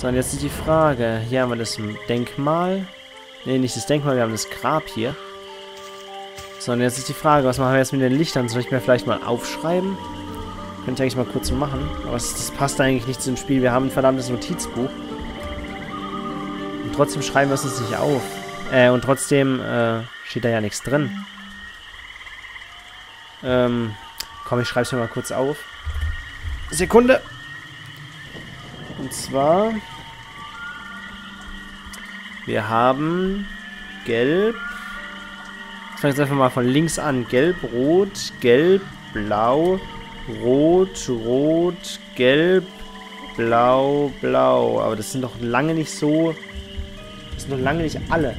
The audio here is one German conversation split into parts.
So, und jetzt ist die Frage. Hier haben wir das Denkmal. Ne, nicht das Denkmal, wir haben das Grab hier. So, und jetzt ist die Frage, was machen wir jetzt mit den Lichtern? Soll ich mir vielleicht mal aufschreiben? Könnte ich eigentlich mal kurz machen. Aber das, das passt eigentlich nicht zum Spiel. Wir haben ein verdammtes Notizbuch. Und trotzdem schreiben wir es uns nicht auf. Äh, und trotzdem äh, steht da ja nichts drin. Ähm, komm, ich schreibe es mir mal kurz auf. Sekunde. Und zwar... Wir haben gelb. Ich fange jetzt einfach mal von links an. Gelb, rot, gelb, blau, rot, rot, gelb, blau, blau. Aber das sind doch lange nicht so... Das sind doch lange nicht alle.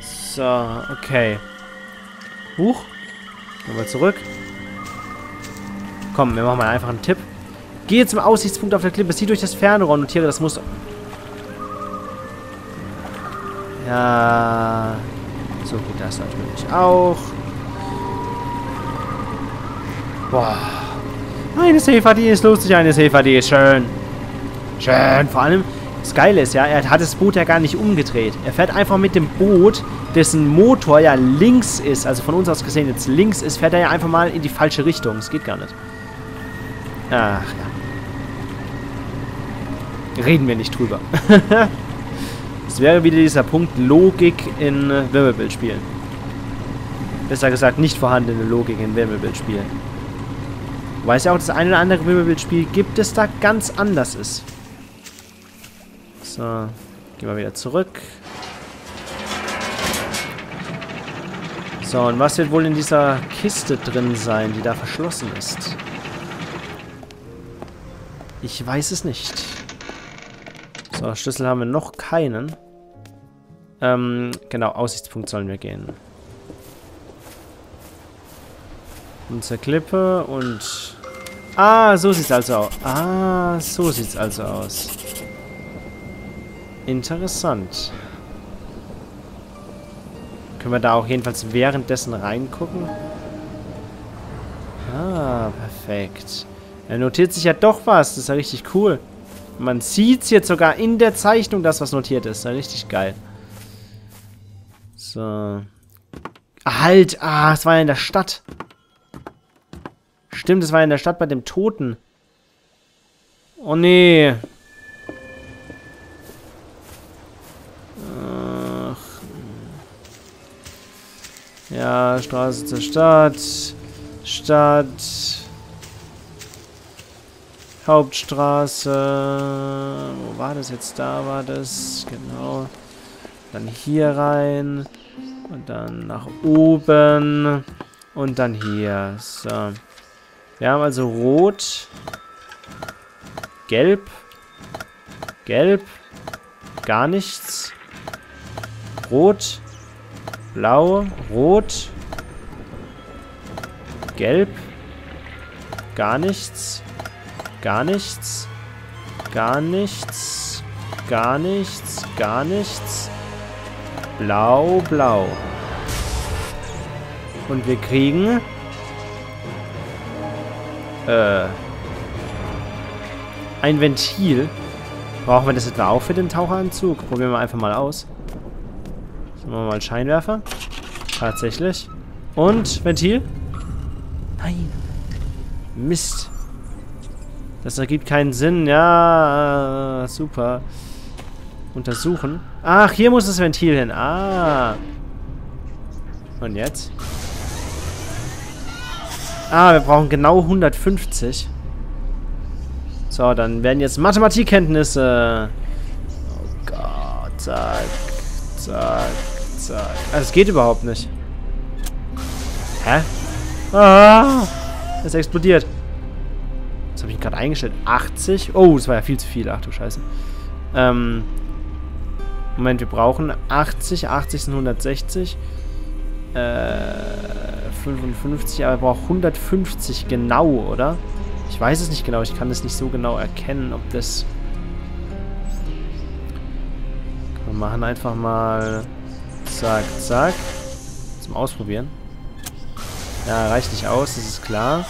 So, okay. Huch. Nochmal zurück. Komm, wir machen mal einfach einen Tipp. Gehe zum Aussichtspunkt auf der Klippe, sieh durch das Fernrohr und notiere das Muster. Ja. So geht das natürlich auch. Boah. Eine Safer, die ist lustig, eine Safer, die ist schön. Schön. Vor allem, das Geile ist ja, er hat das Boot ja gar nicht umgedreht. Er fährt einfach mit dem Boot, dessen Motor ja links ist, also von uns aus gesehen jetzt links ist, fährt er ja einfach mal in die falsche Richtung. Das geht gar nicht. Ach ja. Reden wir nicht drüber. Es wäre wieder dieser Punkt Logik in äh, Wimmelbildspielen. Besser gesagt, nicht vorhandene Logik in Wimmelbildspielen. Wobei es ja auch das eine oder andere Wimmelbildspiel gibt, das da ganz anders ist. So, gehen wir wieder zurück. So, und was wird wohl in dieser Kiste drin sein, die da verschlossen ist? Ich weiß es nicht. So, Schlüssel haben wir noch keinen. Ähm, genau, Aussichtspunkt sollen wir gehen. Und zur Klippe und... Ah, so sieht's also aus. Ah, so sieht's also aus. Interessant. Können wir da auch jedenfalls währenddessen reingucken? Ah, perfekt. Er notiert sich ja doch was. Das ist ja richtig cool. Man sieht es jetzt sogar in der Zeichnung, dass was notiert ist. Das richtig geil. So. Halt! Ah, es war ja in der Stadt. Stimmt, es war ja in der Stadt bei dem Toten. Oh nee. Ach. Ja, Straße zur Stadt. Stadt. Hauptstraße. Wo war das jetzt? Da war das. Genau. Dann hier rein. Und dann nach oben. Und dann hier. So. Wir haben also rot. Gelb. Gelb. Gar nichts. Rot. Blau. Rot. Gelb. Gar nichts. Gar nichts. Gar nichts. Gar nichts. Gar nichts. Blau, blau. Und wir kriegen... Äh... Ein Ventil. Brauchen wir das etwa auch für den Taucheranzug? Probieren wir einfach mal aus. Machen wir mal Scheinwerfer. Tatsächlich. Und Ventil? Nein. Mist. Das ergibt keinen Sinn. Ja, super. Untersuchen. Ach, hier muss das Ventil hin. Ah. Und jetzt? Ah, wir brauchen genau 150. So, dann werden jetzt Mathematikkenntnisse. Oh Gott, zack, zack, zack. Also, es geht überhaupt nicht. Hä? Ah, es explodiert. Was habe ich gerade eingestellt? 80? Oh, das war ja viel zu viel. Ach du Scheiße. Ähm, Moment, wir brauchen 80. 80 sind 160. Äh, 55, aber wir brauchen 150 genau, oder? Ich weiß es nicht genau. Ich kann das nicht so genau erkennen, ob das... Wir machen einfach mal... Zack, zack. Zum Ausprobieren. Ja, reicht nicht aus, das ist klar.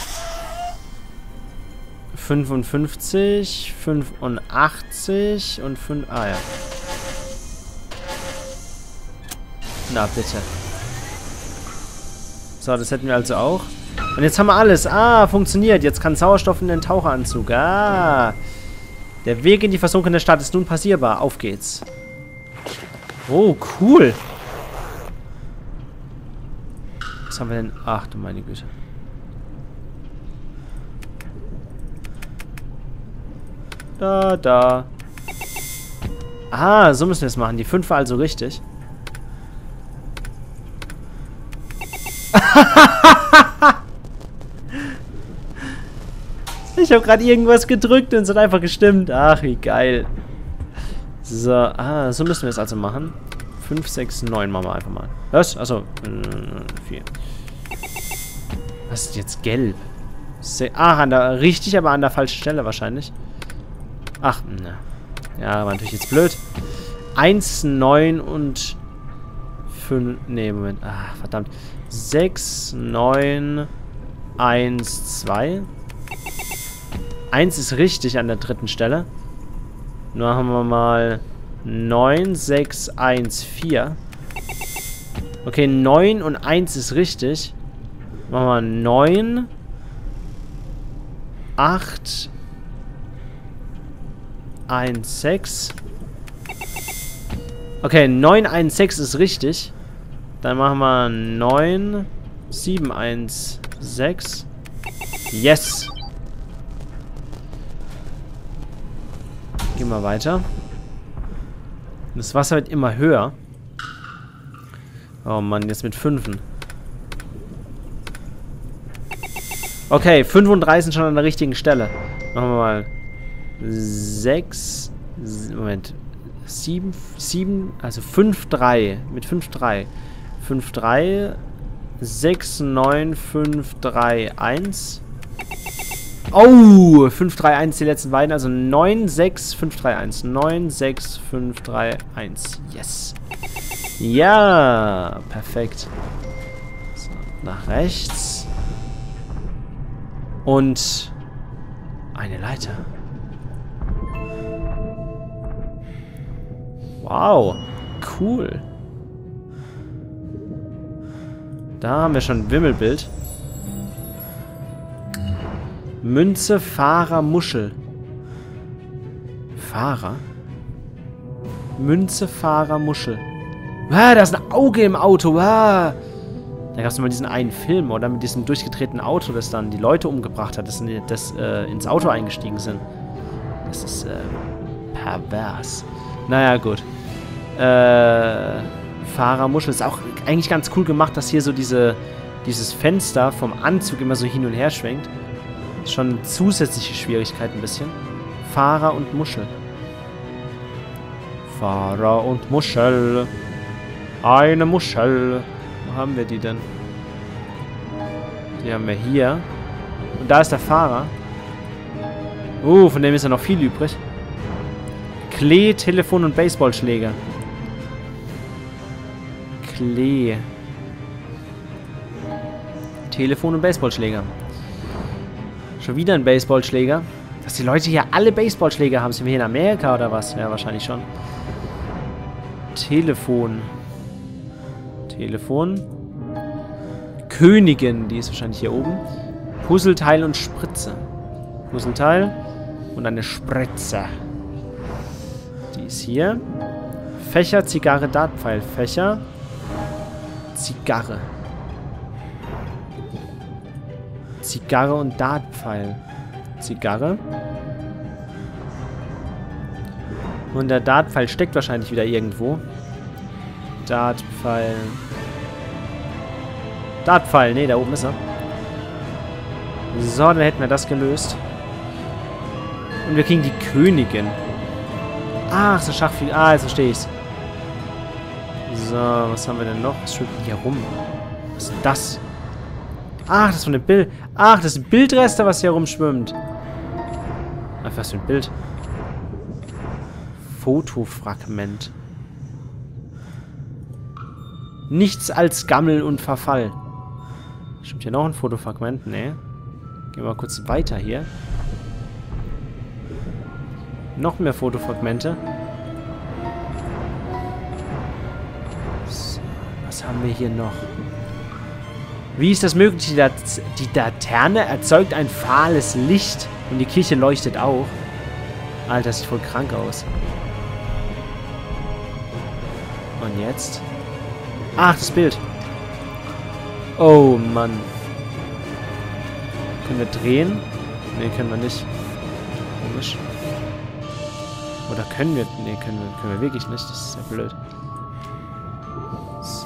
55, 85 und 5... Ah ja. Na bitte. So, das hätten wir also auch. Und jetzt haben wir alles. Ah, funktioniert. Jetzt kann Sauerstoff in den Taucheranzug. Ah. Der Weg in die versunkene Stadt ist nun passierbar. Auf geht's. Oh, cool. Was haben wir denn? Ach du meine Güte. Da, da. Ah, so müssen wir es machen. Die 5 war also richtig. ich habe gerade irgendwas gedrückt und es hat einfach gestimmt. Ach, wie geil. So, ah, so müssen wir es also machen. 5, 6, 9 machen wir einfach mal. Was? Achso, 4. Was ist jetzt gelb? ah, an der, richtig, aber an der falschen Stelle wahrscheinlich. Ach, ne. Ja, war natürlich jetzt blöd. 1, 9 und 5. Ne, Moment. Ah, verdammt. 6, 9, 1, 2. 1 ist richtig an der dritten Stelle. Nur haben wir mal 9, 6, 1, 4. Okay, 9 und 1 ist richtig. Machen wir 9, 8, 1, 6. Okay, 9, 1, 6 ist richtig. Dann machen wir 9, 7, 1, 6. Yes. Gehen wir weiter. Das Wasser wird immer höher. Oh Mann, jetzt mit 5. Okay, 35 sind schon an der richtigen Stelle. Machen wir mal 6. Moment. 7, 7, also 5, 3. Mit 5, 3. 5, 3. 6, 9, 5, 3, 1. Oh, 5, 3, 1 die letzten beiden. Also 9, 6, 5, 3, 1. 9, 6, 5, 3, 1. Yes. Ja, perfekt. So, nach rechts. Und eine Leiter. Wow, cool. Da haben wir schon ein Wimmelbild. Münze, Fahrer, Muschel. Fahrer? Münze, Fahrer, Muschel. Ah, da ist ein Auge im Auto. Ah. Da gab es mal diesen einen Film, oder? Mit diesem durchgetretenen Auto, das dann die Leute umgebracht hat, das, das äh, ins Auto eingestiegen sind. Das ist äh, pervers. Naja, gut. Äh, Fahrermuschel ist auch eigentlich ganz cool gemacht, dass hier so diese, dieses Fenster vom Anzug immer so hin und her schwenkt. Schon eine zusätzliche Schwierigkeit ein bisschen. Fahrer und Muschel. Fahrer und Muschel. Eine Muschel. Wo haben wir die denn? Die haben wir hier. Und da ist der Fahrer. Uh, von dem ist ja noch viel übrig. Klee, Telefon und Baseballschläger. Klee. Telefon und Baseballschläger. Schon wieder ein Baseballschläger. Dass die Leute hier alle Baseballschläger haben. Sind wir hier in Amerika oder was? Ja, wahrscheinlich schon. Telefon. Telefon. Königin, die ist wahrscheinlich hier oben. Puzzleteil und Spritze. Puzzleteil und eine Spritze. Die ist hier. Fächer, Zigarre, Dartpfeil. Fächer. Zigarre. Zigarre und Dartpfeil. Zigarre. Und der Dartpfeil steckt wahrscheinlich wieder irgendwo. Dartpfeil. Dartpfeil, ne, da oben ist er. So, dann hätten wir das gelöst. Und wir kriegen die Königin. Ach, so Schachfigur. Ah, jetzt verstehe ich's. So, was haben wir denn noch? Was schwimmt hier rum? Was ist das? Ach, das ist von dem Bild. Ach, das ist ein Bildrester, was hier rumschwimmt. Ach, was für ein Bild. Fotofragment. Nichts als Gammel und Verfall. Stimmt hier noch ein Fotofragment? Nee. Gehen wir mal kurz weiter hier. Noch mehr Fotofragmente. Haben wir hier noch? Wie ist das möglich? Die, Laterne erzeugt ein fahles Licht und die Kirche leuchtet auch. Alter, sieht voll krank aus. Und jetzt? Ach, das Bild. Oh, Mann. Können wir drehen? Ne, können wir nicht. Komisch. Oder können wir... Ne, können wir, können wir wirklich nicht. Das ist ja blöd.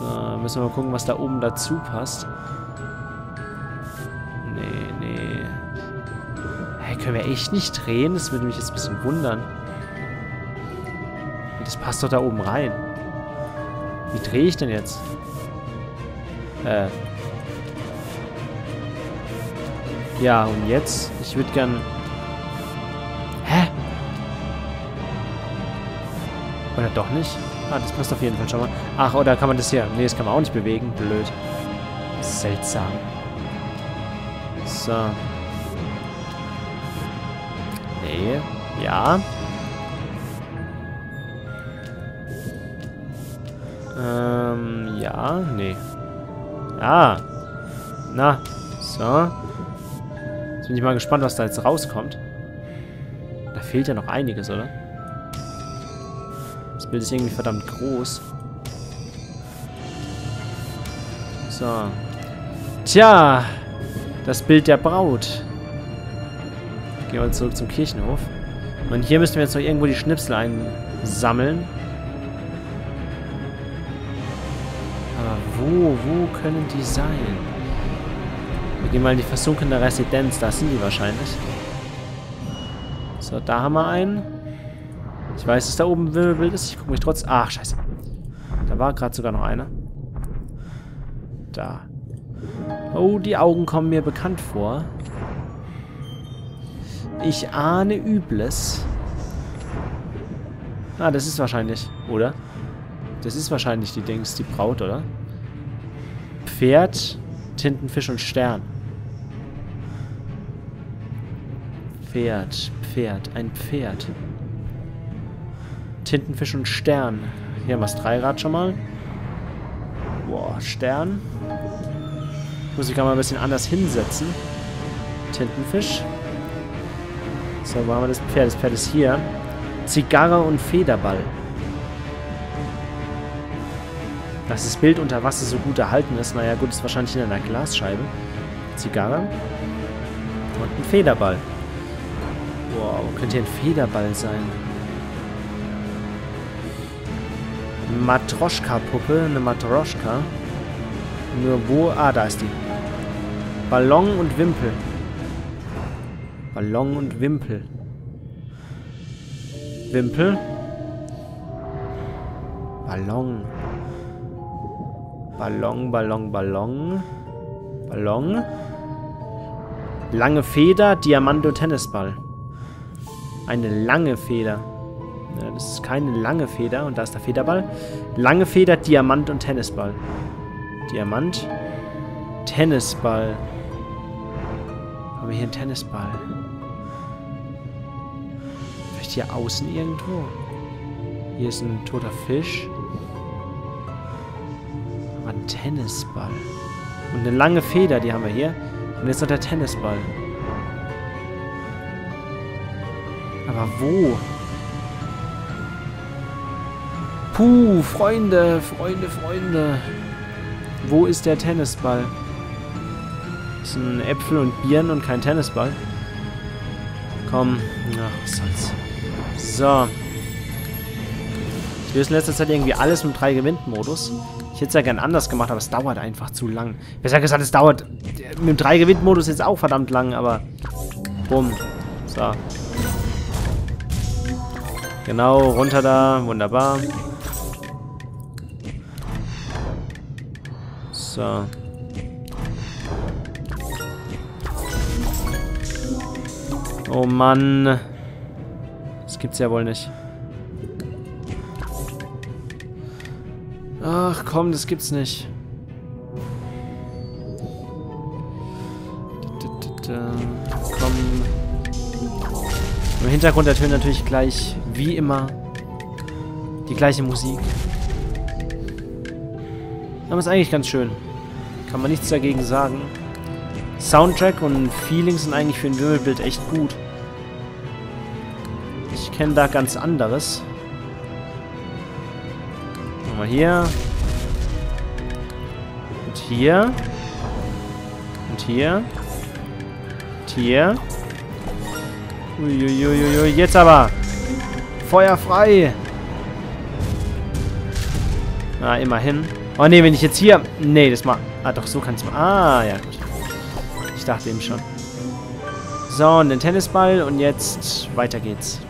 So, müssen wir mal gucken, was da oben dazu passt. Nee, nee. Hey, können wir echt nicht drehen? Das würde mich jetzt ein bisschen wundern. Das passt doch da oben rein. Wie drehe ich denn jetzt? Äh. Ja, und jetzt? Ich würde gern... Hä? Oder doch nicht? Ah, das passt auf jeden Fall schon mal. Ach, oder kann man das hier... Nee, das kann man auch nicht bewegen. Blöd. Seltsam. So. Nee. Ja. Ähm, ja, nee. Ah. Na, so. Jetzt bin ich mal gespannt, was da jetzt rauskommt. Da fehlt ja noch einiges, oder? Bild ist irgendwie verdammt groß. So. Tja, das Bild der Braut. Gehen wir zurück zum Kirchenhof. Und hier müssten wir jetzt noch irgendwo die Schnipsel einsammeln. Wo, wo können die sein? Wir gehen mal in die versunkene Residenz. Da sind die wahrscheinlich. So, da haben wir einen. Ich weiß, dass da oben Wimmelbild ist. Ich gucke mich trotzdem... Ach, scheiße. Da war gerade sogar noch einer. Da. Oh, die Augen kommen mir bekannt vor. Ich ahne Übles. Ah, das ist wahrscheinlich, oder? Das ist wahrscheinlich die Dings, die Braut, oder? Pferd, Tintenfisch und Stern. Pferd, Pferd, ein Pferd. Tintenfisch und Stern. Hier haben wir das Dreirad schon mal. Boah, Stern. Muss ich mal ein bisschen anders hinsetzen. Tintenfisch. So, wo haben wir das Pferd? Das Pferd ist hier. Zigarre und Federball. Dass das Bild unter Wasser so gut erhalten ist, naja gut, ist wahrscheinlich in einer Glasscheibe. Zigarre. Und ein Federball. Wow, könnte hier ein Federball sein. Matroschka-Puppe, eine Matroschka. Nur wo? Ah, da ist die. Ballon und Wimpel. Ballon und Wimpel. Wimpel. Ballon. Ballon, Ballon, Ballon. Ballon. Lange Feder, Diamant und Tennisball. Eine lange Feder. Ja, das ist keine lange Feder. Und da ist der Federball. Lange Feder, Diamant und Tennisball. Diamant. Tennisball. Haben wir hier einen Tennisball? Vielleicht hier außen irgendwo? Hier ist ein toter Fisch. Ein Tennisball. Und eine lange Feder, die haben wir hier. Und jetzt noch der Tennisball. Aber wo? Puh, Freunde, Freunde, Freunde. Wo ist der Tennisball? Das sind Äpfel und Birnen und kein Tennisball. Komm. Ach, was soll's. So. Ich löse in letzter Zeit irgendwie alles mit 3 Gewinn-Modus. Ich hätte es ja gern anders gemacht, aber es dauert einfach zu lang. Besser gesagt, es dauert mit dem 3 Gewinn-Modus jetzt auch verdammt lang, aber... Bumm. So. Genau, runter da. Wunderbar. So. Oh Mann. Das gibt's ja wohl nicht. Ach komm, das gibt's nicht. Komm. Im Hintergrund ertönt natürlich gleich, wie immer, die gleiche Musik. Aber ist eigentlich ganz schön. Kann man nichts dagegen sagen. Soundtrack und Feelings sind eigentlich für ein Wimmelbild echt gut. Ich kenne da ganz anderes. Mal hier. Und hier. Und hier. Und hier. Uiuiuiui, jetzt aber. Feuer frei. Na, immerhin. Oh ne, wenn ich jetzt hier... Nee, das mal... Ah, doch, so kann es mal... Ah, ja, gut. Ich dachte eben schon. So, und den Tennisball und jetzt weiter geht's.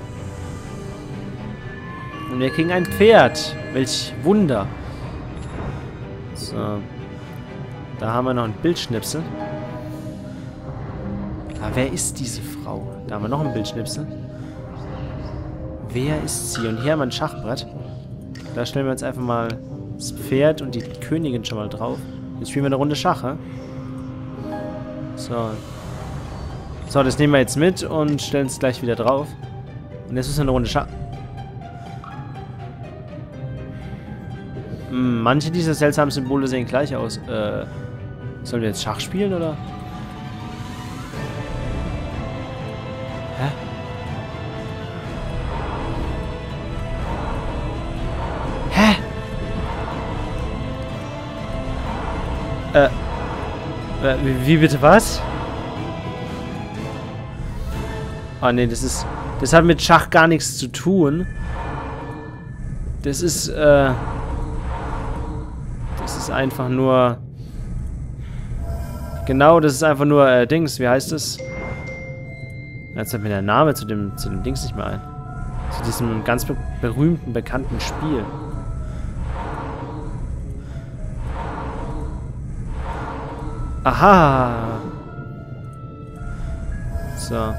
Und wir kriegen ein Pferd. Welch Wunder. So. Da haben wir noch ein Bildschnipsel. Ah, wer ist diese Frau? Da haben wir noch ein Bildschnipsel. Wer ist sie? Und hier haben wir ein Schachbrett. Da stellen wir jetzt einfach mal das Pferd und die Königin schon mal drauf. Jetzt spielen wir eine Runde Schach, hä? So. So, das nehmen wir jetzt mit und stellen es gleich wieder drauf. Und jetzt ist eine Runde Schach. Hm, manche dieser seltsamen Symbole sehen gleich aus. Äh, sollen wir jetzt Schach spielen, oder? Wie, wie bitte was? Oh ne, das ist... Das hat mit Schach gar nichts zu tun. Das ist, äh... Das ist einfach nur... Genau, das ist einfach nur, äh, Dings, wie heißt das? Jetzt fällt mir der Name zu dem, zu dem Dings nicht mehr ein. Zu diesem ganz be berühmten, bekannten Spiel. Aha! So.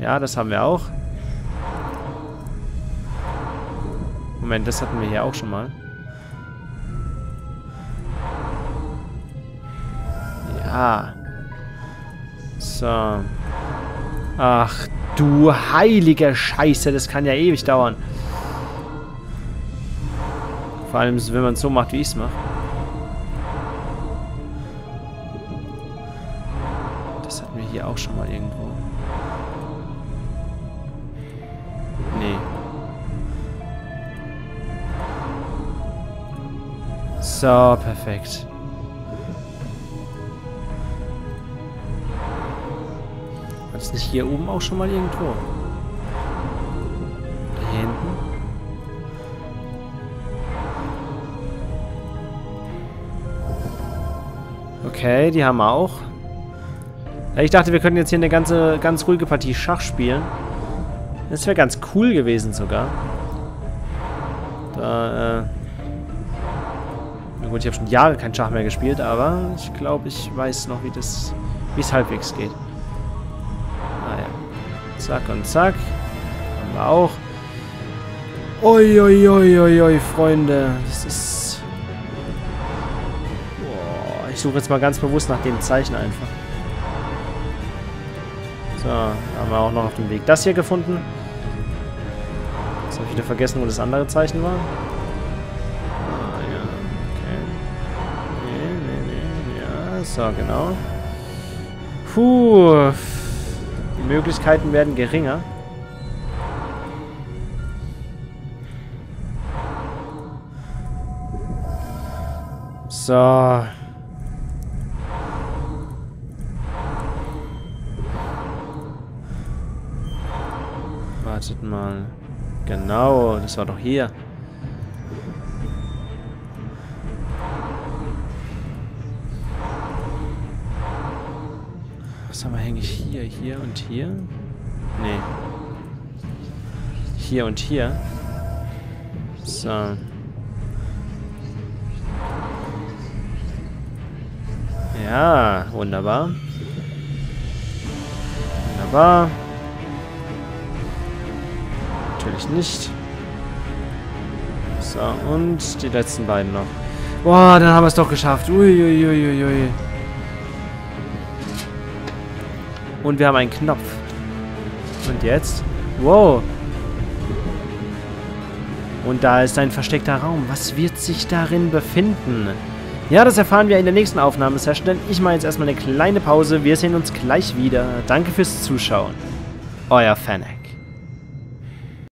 Ja, das haben wir auch. Moment, das hatten wir hier auch schon mal. Ja. So. Ach, du heilige Scheiße, das kann ja ewig dauern. Vor allem, wenn man es so macht, wie ich es mache. So, perfekt. War das nicht hier oben auch schon mal irgendwo? Hier hinten? Okay, die haben wir auch. Ich dachte, wir könnten jetzt hier eine ganze, ganz ruhige Partie Schach spielen. Das wäre ganz cool gewesen sogar. Da, äh... Gut, ich habe schon Jahre kein Schach mehr gespielt, aber ich glaube, ich weiß noch, wie das... wie es halbwegs geht. Ah ja. Zack und zack. Haben wir auch. Uiuiuiui, ui, ui, Freunde. Das ist... Boah, ich suche jetzt mal ganz bewusst nach dem Zeichen einfach. So, haben wir auch noch auf dem Weg das hier gefunden. Jetzt habe ich wieder vergessen, wo das andere Zeichen war. So, genau. Puh. Die Möglichkeiten werden geringer. So. Wartet mal. Genau, das war doch hier. Eigentlich hier? Hier und hier? Nee. Hier und hier. So. Ja, wunderbar. Wunderbar natürlich nicht. So, und die letzten beiden noch. Boah, dann haben wir es doch geschafft. Uiuiuiui. Ui, ui. Und wir haben einen Knopf. Und jetzt? Wow. Und da ist ein versteckter Raum. Was wird sich darin befinden? Ja, das erfahren wir in der nächsten Aufnahmesession, denn ich mache jetzt erstmal eine kleine Pause. Wir sehen uns gleich wieder. Danke fürs Zuschauen. Euer Fennec.